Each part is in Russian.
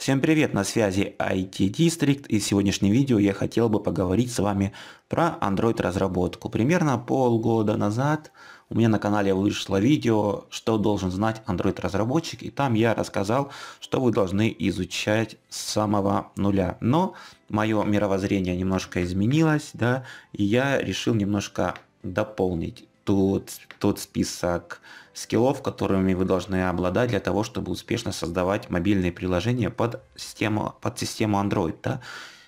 Всем привет, на связи IT District и в сегодняшнем видео я хотел бы поговорить с вами про Android разработку. Примерно полгода назад у меня на канале вышло видео, что должен знать Android разработчик, и там я рассказал, что вы должны изучать с самого нуля. Но мое мировоззрение немножко изменилось, да, и я решил немножко дополнить тот, тот список скиллов, которыми вы должны обладать для того, чтобы успешно создавать мобильные приложения под систему, под систему Android. Да?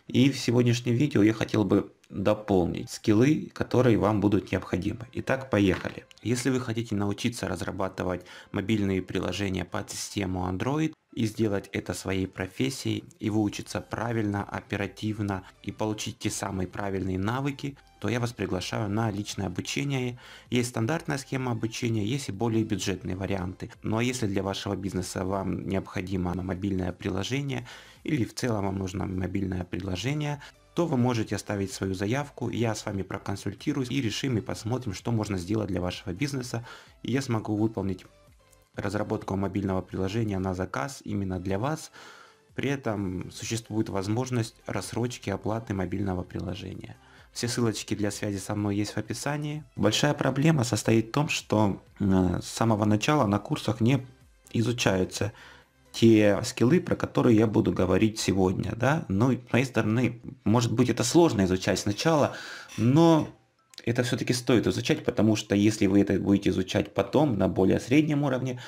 И в сегодняшнем видео я хотел бы дополнить скиллы, которые вам будут необходимы. Итак, поехали. Если вы хотите научиться разрабатывать мобильные приложения под систему Android и сделать это своей профессией, и выучиться правильно, оперативно и получить те самые правильные навыки, то я вас приглашаю на личное обучение. Есть стандартная схема обучения, есть и более бюджетные варианты. Ну а если для вашего бизнеса вам необходимо мобильное приложение или в целом вам нужно мобильное приложение, то вы можете оставить свою заявку, я с вами проконсультируюсь и решим и посмотрим, что можно сделать для вашего бизнеса. И я смогу выполнить разработку мобильного приложения на заказ именно для вас. При этом существует возможность рассрочки оплаты мобильного приложения. Все ссылочки для связи со мной есть в описании. Большая проблема состоит в том, что э, с самого начала на курсах не изучаются те скиллы, про которые я буду говорить сегодня, да, но с моей стороны, может быть, это сложно изучать сначала, но это все-таки стоит изучать, потому что если вы это будете изучать потом на более среднем уровне,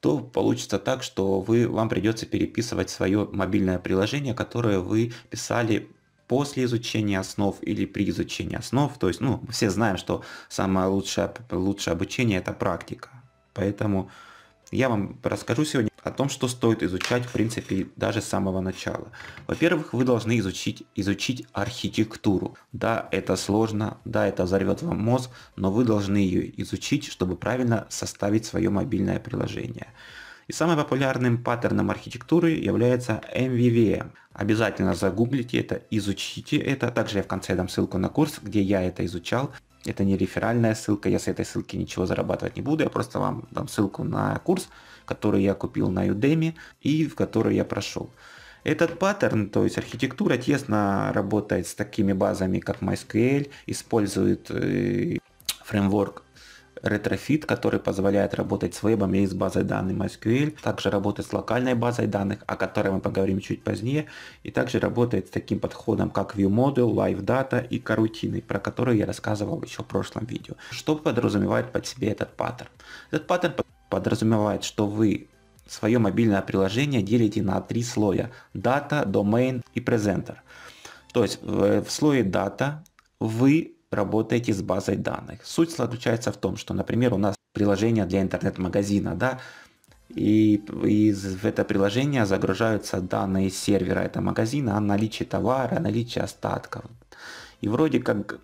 то получится так, что вы, вам придется переписывать свое мобильное приложение, которое вы писали после изучения основ или при изучении основ. То есть, ну, все знаем, что самое лучшее, лучшее обучение это практика. Поэтому я вам расскажу сегодня о том, что стоит изучать, в принципе, даже с самого начала. Во-первых, вы должны изучить, изучить архитектуру. Да, это сложно, да, это взорвет вам мозг, но вы должны ее изучить, чтобы правильно составить свое мобильное приложение. И самым популярным паттерном архитектуры является MVVM. Обязательно загуглите это, изучите это. Также я в конце дам ссылку на курс, где я это изучал. Это не реферальная ссылка, я с этой ссылки ничего зарабатывать не буду, я просто вам дам ссылку на курс, который я купил на Udemy и в который я прошел. Этот паттерн, то есть архитектура, тесно работает с такими базами, как MySQL, использует э, фреймворк Retrofit, который позволяет работать с вебом и с базой данных MySQL, также работает с локальной базой данных, о которой мы поговорим чуть позднее, и также работает с таким подходом, как ViewModel, Live Data и карутины, про которые я рассказывал еще в прошлом видео. Что подразумевает под себе этот паттерн? Этот паттерн подразумевает, что вы свое мобильное приложение делите на три слоя. Data, Domain и Presenter. То есть в слое Data вы работаете с базой данных. Суть заключается в том, что, например, у нас приложение для интернет-магазина, да, и из, это приложение загружаются данные сервера этого магазина о наличии товара, о наличии остатков. И вроде как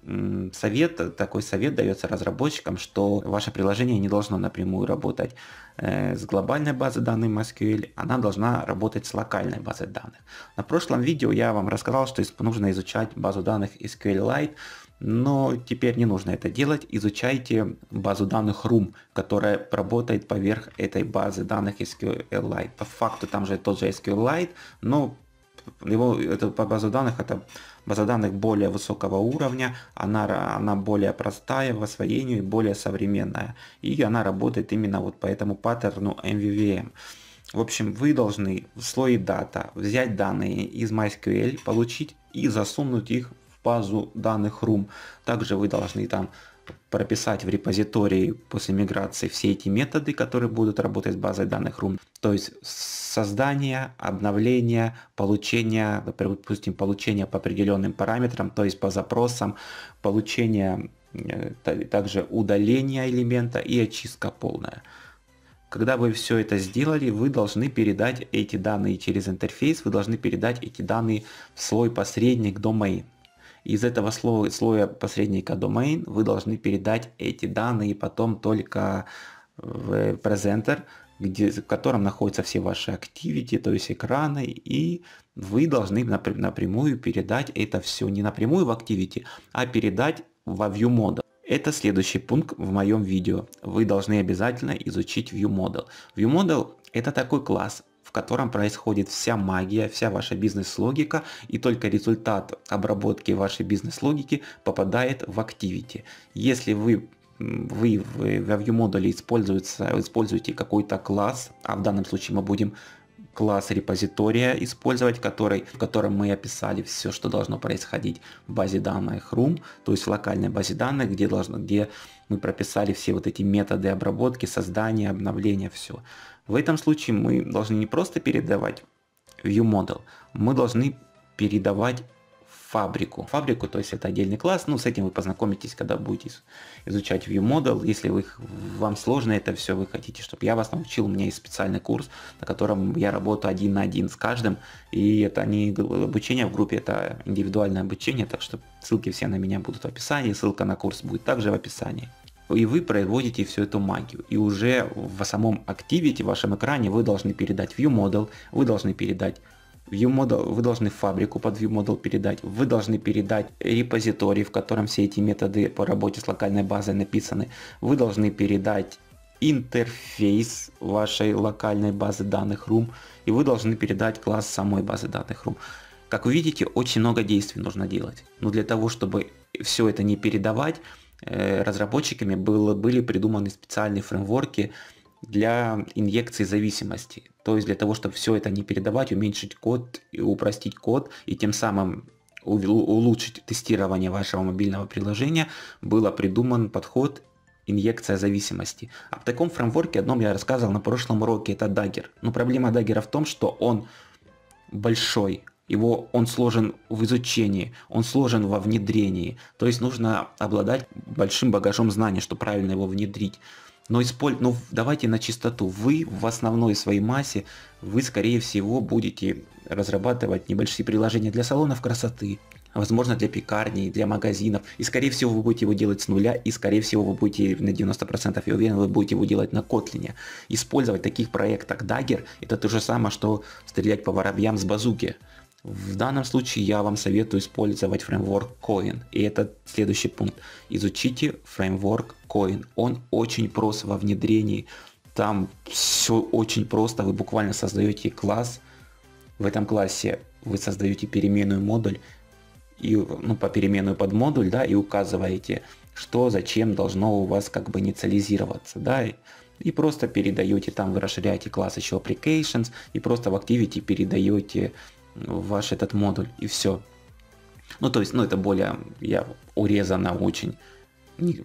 совет, такой совет дается разработчикам, что ваше приложение не должно напрямую работать э, с глобальной базой данных MySQL, она должна работать с локальной базой данных. На прошлом видео я вам рассказал, что нужно изучать базу данных SQLite, но теперь не нужно это делать. Изучайте базу данных RUM, которая работает поверх этой базы данных SQLite. По факту там же тот же SQLite, но его, это по базу данных, это база данных более высокого уровня, она, она более простая в освоении, более современная. И она работает именно вот по этому паттерну MVVM. В общем, вы должны в слое дата взять данные из MySQL, получить и засунуть их базу данных RUM. Также вы должны там прописать в репозитории после миграции все эти методы, которые будут работать с базой данных RUM. То есть создание, обновление, получение, допустим, получение по определенным параметрам, то есть по запросам, получение, э, также удаление элемента и очистка полная. Когда вы все это сделали, вы должны передать эти данные через интерфейс, вы должны передать эти данные в свой посредник domain. Из этого слоя, слоя посредника domain вы должны передать эти данные потом только в презентер, где, в котором находятся все ваши activity, то есть экраны, и вы должны напрямую передать это все не напрямую в activity, а передать во ViewModel. Это следующий пункт в моем видео. Вы должны обязательно изучить ViewModel. ViewModel это такой класс, котором происходит вся магия, вся ваша бизнес-логика, и только результат обработки вашей бизнес-логики попадает в Activity. Если вы вы в, view используете какой-то класс, а в данном случае мы будем класс репозитория использовать, который, в котором мы описали все, что должно происходить в базе данных Room, то есть в локальной базе данных, где, должно, где мы прописали все вот эти методы обработки, создания, обновления, все. В этом случае мы должны не просто передавать ViewModel, мы должны передавать фабрику. Фабрику, то есть это отдельный класс, ну с этим вы познакомитесь, когда будете изучать ViewModel. Если вы, вам сложно это все, вы хотите, чтобы я вас научил, у меня есть специальный курс, на котором я работаю один на один с каждым, и это не обучение в группе, это индивидуальное обучение, так что ссылки все на меня будут в описании, ссылка на курс будет также в описании и вы производите всю эту магию. И уже в самом Activity, в вашем экране вы должны передать ViewModel, вы должны передать ViewModel, вы должны фабрику под ViewModel передать, вы должны передать репозиторий, в котором все эти методы по работе с локальной базой написаны, вы должны передать интерфейс вашей локальной базы данных Room, и вы должны передать класс самой базы данных Room. Как вы видите, очень много действий нужно делать. Но для того, чтобы все это не передавать, э, разработчиками было, были придуманы специальные фреймворки, для инъекции зависимости. То есть для того, чтобы все это не передавать, уменьшить код, и упростить код и тем самым улучшить тестирование вашего мобильного приложения, был придуман подход инъекция зависимости. О таком фреймворке одном я рассказывал на прошлом уроке, это Dagger. Но проблема Dagger в том, что он большой, его, он сложен в изучении, он сложен во внедрении. То есть нужно обладать большим багажом знаний, чтобы правильно его внедрить. Но, исполь... Но давайте на чистоту. Вы в основной своей массе, вы скорее всего будете разрабатывать небольшие приложения для салонов красоты, возможно для пекарней, для магазинов. И скорее всего вы будете его делать с нуля, и скорее всего вы будете на 90% я уверен, вы будете его делать на Kotlin. Использовать таких проектах Dagger это то же самое, что стрелять по воробьям с базуки. В данном случае я вам советую использовать фреймворк Coin. И это следующий пункт. Изучите фреймворк Coin. Он очень прост во внедрении. Там все очень просто. Вы буквально создаете класс. В этом классе вы создаете переменную модуль. И, ну, по переменную под модуль, да, и указываете, что, зачем должно у вас как бы инициализироваться, да, и, и просто передаете, там вы расширяете класс еще applications, и просто в Activity передаете ваш этот модуль и все. Ну, то есть, ну, это более, я урезанно очень,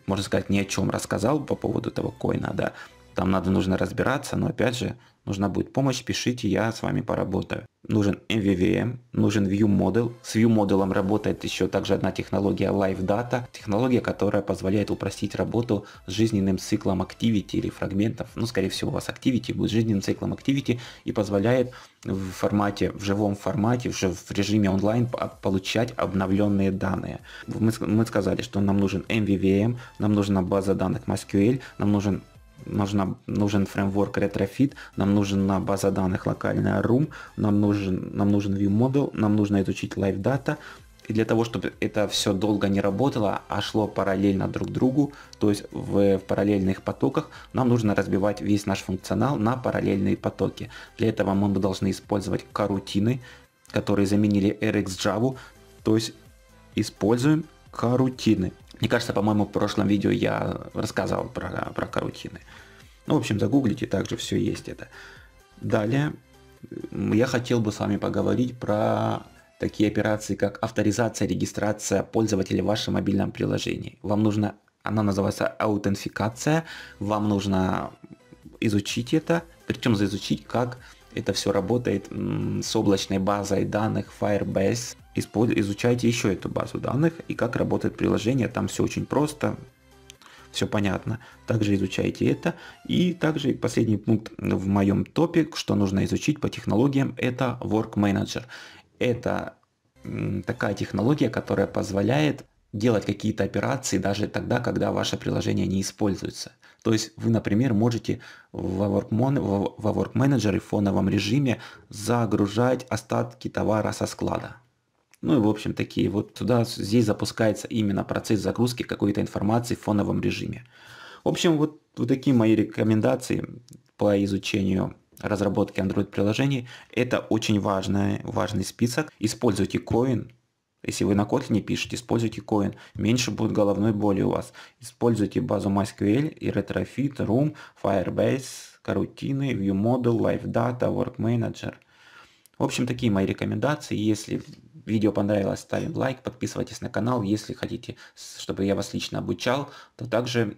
можно сказать, ни о чем рассказал по поводу этого коина, да. Там надо, нужно разбираться, но опять же, нужна будет помощь, пишите, я с вами поработаю нужен MVVM, нужен ViewModel. С ViewModel работает еще также одна технология Live Data, технология, которая позволяет упростить работу с жизненным циклом Activity или фрагментов. Ну, скорее всего, у вас Activity будет жизненным циклом Activity и позволяет в формате, в живом формате, уже в режиме онлайн получать обновленные данные. Мы, мы сказали, что нам нужен MVVM, нам нужна база данных MySQL, нам нужен нужна, нужен фреймворк Retrofit, нам нужна база данных локальная Room, нам нужен, нам нужен ViewModel, нам нужно изучить Live Data. И для того, чтобы это все долго не работало, а шло параллельно друг другу, то есть в, в параллельных потоках, нам нужно разбивать весь наш функционал на параллельные потоки. Для этого мы должны использовать карутины, которые заменили RxJava, то есть используем карутины. Мне кажется, по-моему, в прошлом видео я рассказывал про, про карутины. Ну, в общем, загуглите, также все есть это. Далее, я хотел бы с вами поговорить про такие операции, как авторизация, регистрация пользователей в вашем мобильном приложении. Вам нужно, она называется аутентификация, вам нужно изучить это, причем заизучить, как это все работает с облачной базой данных Firebase изучайте еще эту базу данных и как работает приложение. Там все очень просто, все понятно. Также изучайте это. И также последний пункт в моем топе, что нужно изучить по технологиям, это Work Manager. Это такая технология, которая позволяет делать какие-то операции даже тогда, когда ваше приложение не используется. То есть вы, например, можете во Work, Manager в фоновом режиме загружать остатки товара со склада. Ну и в общем такие вот туда, здесь запускается именно процесс загрузки какой-то информации в фоновом режиме. В общем, вот, вот такие мои рекомендации по изучению разработки Android приложений. Это очень важный, важный список. Используйте Coin. Если вы на Kotlin пишете, используйте Coin. Меньше будет головной боли у вас. Используйте базу MySQL Retrofit, Room, Firebase, карутины, ViewModel, LiveData, WorkManager. В общем, такие мои рекомендации. Если видео понравилось, ставим лайк, подписывайтесь на канал. Если хотите, чтобы я вас лично обучал, то также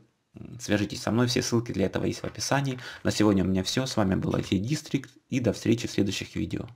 Свяжитесь со мной, все ссылки для этого есть в описании. На сегодня у меня все. С вами был IT District и до встречи в следующих видео.